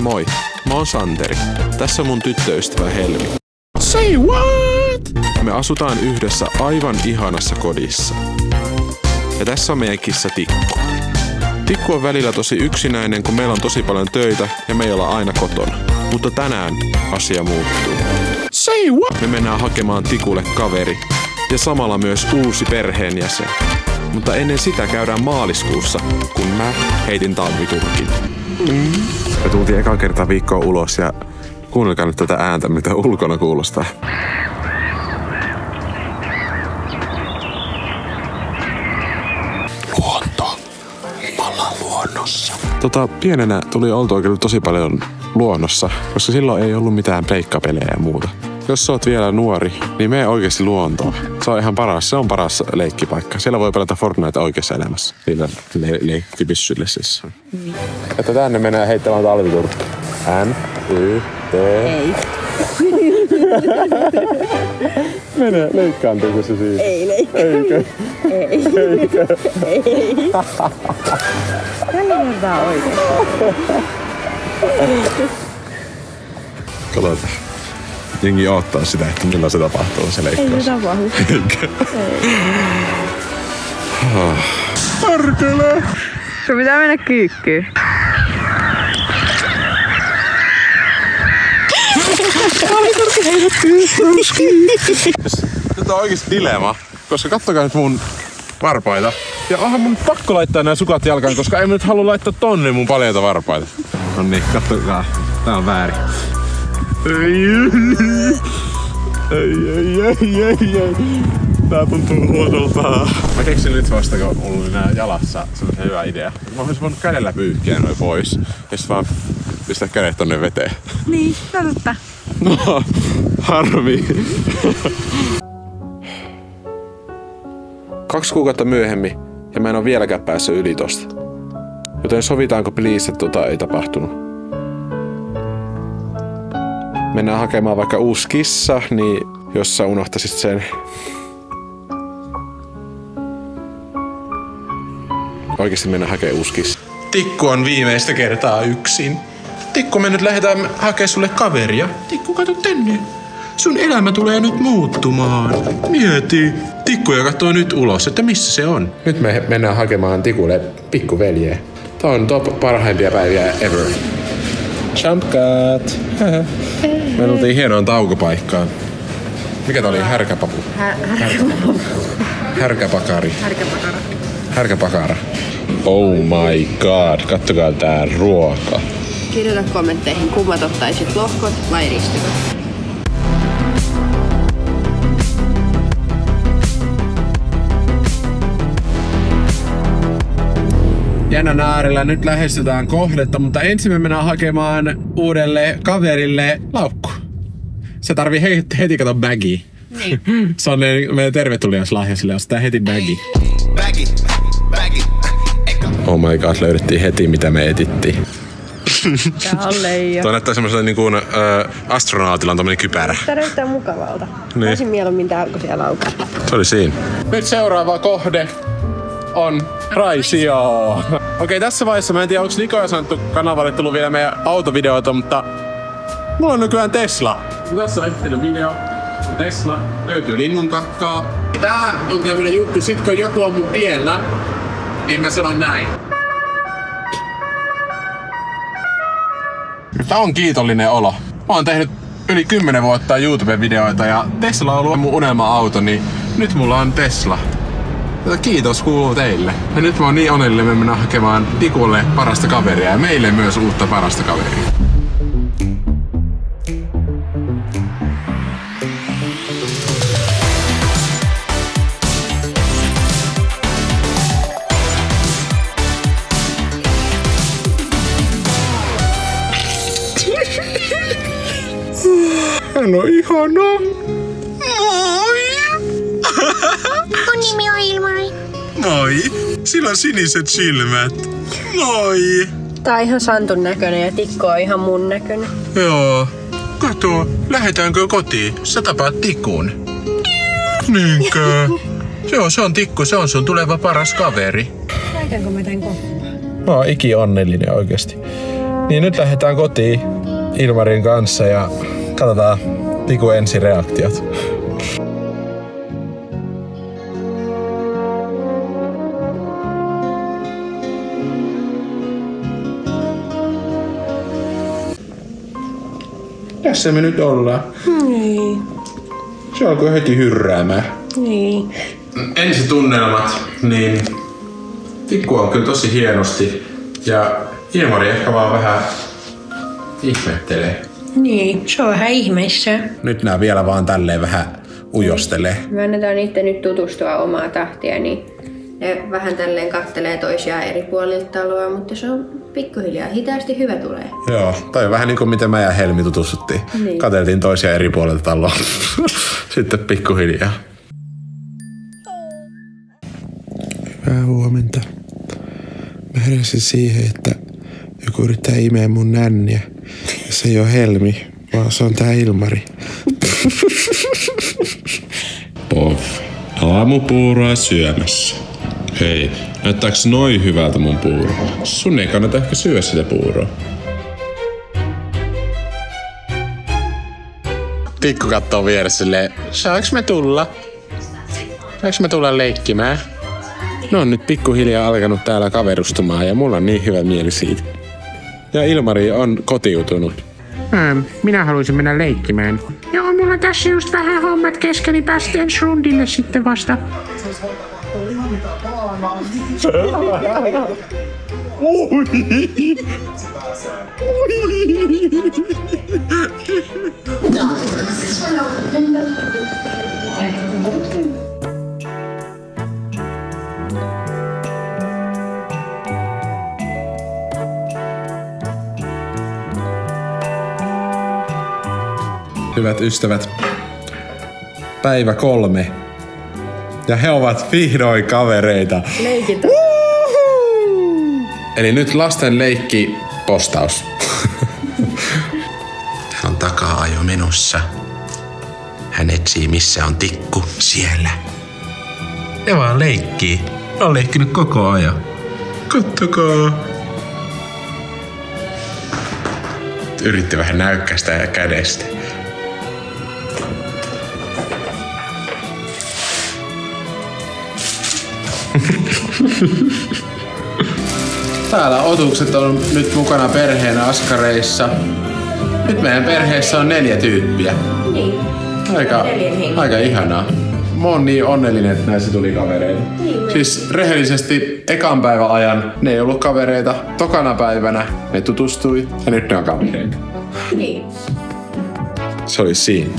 Moi, mä oon Santeri. Tässä on mun tyttöystävä Helmi. Say what? Me asutaan yhdessä aivan ihanassa kodissa. Ja tässä on meidän kissa Tikku. Tikku on välillä tosi yksinäinen, kun meillä on tosi paljon töitä ja me ei olla aina kotona. Mutta tänään asia muuttuu. Say what? Me mennään hakemaan Tikulle kaveri ja samalla myös uusi perheenjäsen. Mutta ennen sitä käydään maaliskuussa, kun mä heitin talviturkin. Mm. Me tultiin eka kertaa viikkoa ulos ja kuunnelkaa nyt tätä ääntä, mitä ulkona kuulostaa. Luonto. Ollaan luonnossa. Tota, pienenä tuli oltua kyllä tosi paljon luonnossa, koska silloin ei ollut mitään pleikkapelejä ja muuta. Jos sä oot vielä nuori, niin mene oikeasti luontoon. Se on ihan paras, se on paras leikkipaikka. Siellä voi pelata Fortnite oikeassa elämässä. Niillä le- leikkipyssyillä siis. Mm. Että tänne mennään heittämään talviturkki. N, Y, T. Ei. Mene, leikkaantuuko se siinä? Ei leikkaa. Eikö? Ei. Eikö? Ei. Tällä kertaa oikein. Katsotaan. Jengi odottaa sitä, että milloin se tapahtuu se Ei leikkaus. se tapahdu. Eikö? Perkele! Sun pitää mennä kyykkyyn. Nyt on oikeesti dilemma, koska kattokaa nyt mun varpaita. Ja onhan mun pakko laittaa nämä sukat jalkaan, koska en mä nyt halua laittaa tonne mun paljaita varpaita. No niin, kattokaa. Tää on väärin. Ei, ei, ei, ei, ei, ei. Tää tuntuu huonolta. Mä keksin nyt vasta, kun mulla oli nää jalassa semmonen hyvä idea. Mä olisin voinut kädellä pyyhkiä noin pois. Ja sit vaan pistää kädet tonne veteen. Niin, totta. No, harmi. Kaksi kuukautta myöhemmin ja mä en ole vieläkään päässyt yli tosta. Joten sovitaanko please, että tota ei tapahtunut. Mennään hakemaan vaikka uusi kissa, niin jos sä unohtaisit sen. Oikeasti mennään hakemaan uusi kissa. Tikku on viimeistä kertaa yksin. Tikku, me nyt lähdetään hakemaan sulle kaveria. Tikku, kato tänne. Sun elämä tulee nyt muuttumaan. Mieti. Tikku ja katsoo nyt ulos, että missä se on. Nyt me mennään hakemaan Tikulle pikkuveljeä. Tää on top parhaimpia päiviä ever. Jump cut. Me tultiin hienoon taukopaikkaan. Mikä tää oli? Härkäpapu. Härkäpakari. Härkäpakara. Härkäpakara. Oh my god, kattokaa tää ruoka. Kirjoita kommentteihin, kummat ottaisit lohkot vai ristykot. Jännän äärellä nyt lähestytään kohdetta, mutta ensin me mennään hakemaan uudelle kaverille laukku. Se tarvii heti, heti kato bagi. Niin. Se on ne- meidän tervetuliaislahja sille, ostaa heti bagi. Baggy, baggy, Oh my god, löydettiin heti mitä me etittiin. Tää on leija. Tuo näyttää semmoiselle niin kuin, äh, astronautilla on tommonen kypärä. Tää näyttää mukavalta. Niin. Taisin mieluummin tää valkoisia laukaa. Se oli siinä. Nyt seuraava kohde on Raisio. Okei, okay, tässä vaiheessa mä en tiedä, onko Niko ja Santtu kanavalle tullut vielä meidän autovideoita, mutta mulla on nykyään Tesla. Tässä on esittelyvideo. Tesla löytyy linnun takkaa. Tää on tämmönen juttu, sit kun joku on mun tiellä, niin mä sanon näin. Tää on kiitollinen olo. Mä oon tehnyt yli 10 vuotta YouTube-videoita ja Tesla on ollut mun unelma-auto, niin nyt mulla on Tesla. Kiitos kuuluu teille. Ja nyt mä oon niin onnellinen, me mennään hakemaan Tikulle parasta kaveria ja meille myös uutta parasta kaveria. Hän on ihana. Moi! Mun nimi on Ilmari. Moi! Sillä on siniset silmät. Moi! Tää on ihan Santun näköinen ja Tikko on ihan mun näköinen. Joo. Kato, lähdetäänkö kotiin? Sä tapaat tikun. Niinkö? Joo, se on tikku, se on sun tuleva paras kaveri. Lähdetäänkö me tän kohtaan? Mä oon iki onnellinen oikeesti. Niin nyt lähdetään kotiin Ilmarin kanssa ja katsotaan Tiku ensireaktiot. Tässä me nyt ollaan. Niin, Se alkoi heti hyrräämään. niin. Ensitunnelmat, niin Tikku on kyllä tosi hienosti ja Ilmari ehkä vaan vähän ihmettelee. Niin, se on vähän ihmeissä. Nyt nää vielä vaan tälleen vähän ujostelee. Me annetaan niiden nyt tutustua omaa tahtia, niin ne vähän tälleen kattelee toisiaan eri puolilta taloa, mutta se on pikkuhiljaa hitaasti hyvä tulee. Joo, toi on vähän niin kuin miten mä ja Helmi tutustuttiin. Niin. Kateltiin toisia eri puolilta taloa. Sitten pikkuhiljaa. Hyvää huomenta. Mä heräsin siihen, että joku yrittää imeä mun nänniä. Se ei ole Helmi, vaan se on tää Ilmari. Pof. Aamupuuroa syömässä. Hei, näyttääks noin hyvältä mun puuro? Sun ei kannata ehkä syödä sitä puuroa. Tikku kattoo vieressä silleen, saaks me tulla? Saaks me tulla leikkimään? Ne on nyt pikkuhiljaa alkanut täällä kaverustumaan ja mulla on niin hyvä mieli siitä. Ja Ilmari on kotiutunut. Ähm, minä haluaisin mennä leikkimään. Joo, mulla tässä just vähän hommat kesken, niin päästään rundille sitten vasta. Hyvät ystävät, päivä kolme. Ja he ovat vihdoin kavereita. Leikit Eli nyt lasten leikki postaus. Hän on takaa-ajo menossa. Hän etsii missä on tikku siellä. Ne vaan leikkii. Ne on leikkinyt koko ajan. Kattokaa. Yritti vähän näykkäistä kädestä. Täällä otukset on nyt mukana perheen askareissa. Nyt meidän perheessä on neljä tyyppiä. Niin. Aika, aika ihanaa. Mä oon niin onnellinen, että näissä tuli kavereita. Siis rehellisesti ekan päivän ajan ne ei ollut kavereita. Tokana päivänä ne tutustui ja nyt ne on kavereita. Niin. Se oli siinä.